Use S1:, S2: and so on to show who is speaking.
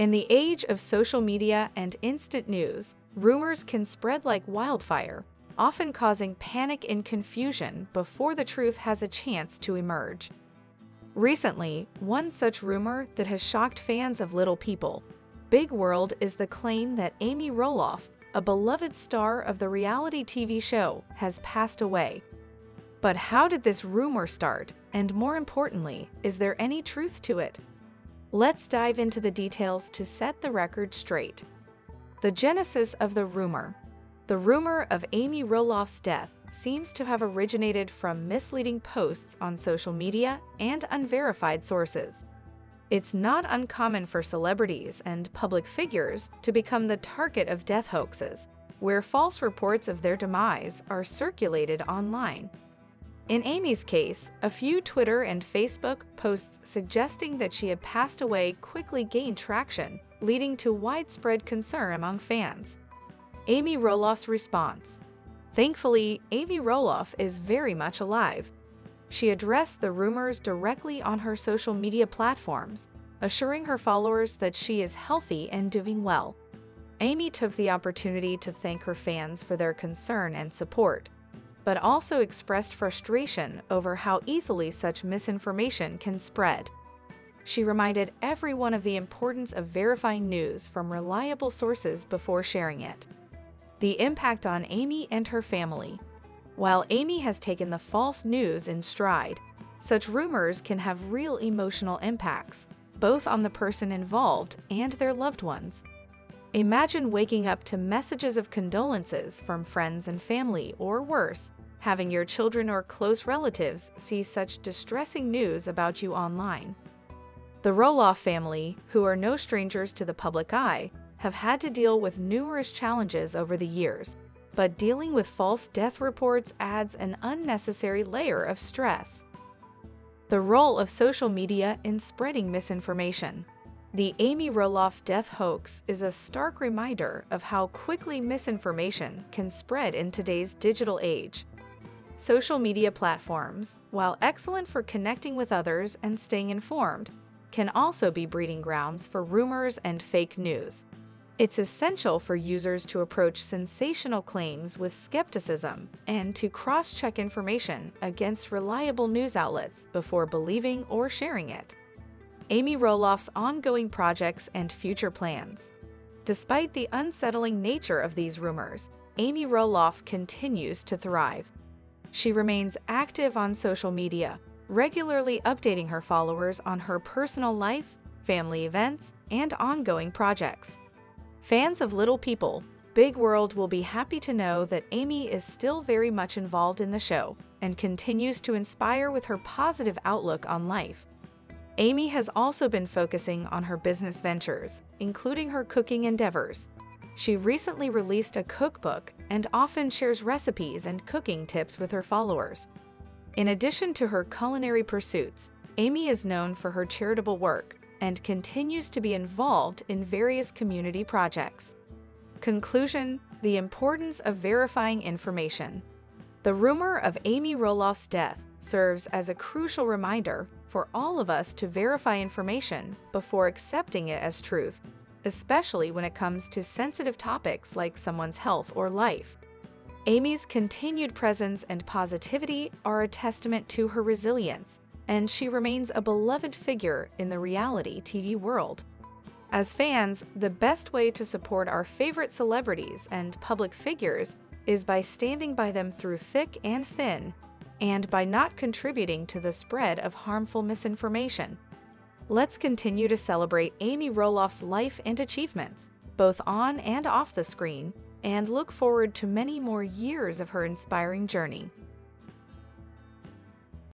S1: In the age of social media and instant news, rumors can spread like wildfire, often causing panic and confusion before the truth has a chance to emerge. Recently, one such rumor that has shocked fans of Little People, Big World, is the claim that Amy Roloff, a beloved star of the reality TV show, has passed away. But how did this rumor start, and more importantly, is there any truth to it? Let's dive into the details to set the record straight. The genesis of the rumor. The rumor of Amy Roloff's death seems to have originated from misleading posts on social media and unverified sources. It's not uncommon for celebrities and public figures to become the target of death hoaxes, where false reports of their demise are circulated online. In Amy's case, a few Twitter and Facebook posts suggesting that she had passed away quickly gained traction, leading to widespread concern among fans. Amy Roloff's response. Thankfully, Amy Roloff is very much alive. She addressed the rumors directly on her social media platforms, assuring her followers that she is healthy and doing well. Amy took the opportunity to thank her fans for their concern and support, but also expressed frustration over how easily such misinformation can spread. She reminded everyone of the importance of verifying news from reliable sources before sharing it the impact on Amy and her family. While Amy has taken the false news in stride, such rumors can have real emotional impacts, both on the person involved and their loved ones. Imagine waking up to messages of condolences from friends and family, or worse, having your children or close relatives see such distressing news about you online. The Roloff family, who are no strangers to the public eye, have had to deal with numerous challenges over the years, but dealing with false death reports adds an unnecessary layer of stress. The role of social media in spreading misinformation. The Amy Roloff death hoax is a stark reminder of how quickly misinformation can spread in today's digital age. Social media platforms, while excellent for connecting with others and staying informed, can also be breeding grounds for rumors and fake news. It's essential for users to approach sensational claims with skepticism and to cross check information against reliable news outlets before believing or sharing it. Amy Roloff's ongoing projects and future plans. Despite the unsettling nature of these rumors, Amy Roloff continues to thrive. She remains active on social media, regularly updating her followers on her personal life, family events, and ongoing projects. Fans of Little People, Big World will be happy to know that Amy is still very much involved in the show and continues to inspire with her positive outlook on life. Amy has also been focusing on her business ventures, including her cooking endeavors. She recently released a cookbook and often shares recipes and cooking tips with her followers. In addition to her culinary pursuits, Amy is known for her charitable work, and continues to be involved in various community projects. Conclusion The importance of verifying information. The rumor of Amy Roloff's death serves as a crucial reminder for all of us to verify information before accepting it as truth, especially when it comes to sensitive topics like someone's health or life. Amy's continued presence and positivity are a testament to her resilience and she remains a beloved figure in the reality TV world. As fans, the best way to support our favorite celebrities and public figures is by standing by them through thick and thin, and by not contributing to the spread of harmful misinformation. Let's continue to celebrate Amy Roloff's life and achievements, both on and off the screen, and look forward to many more years of her inspiring journey.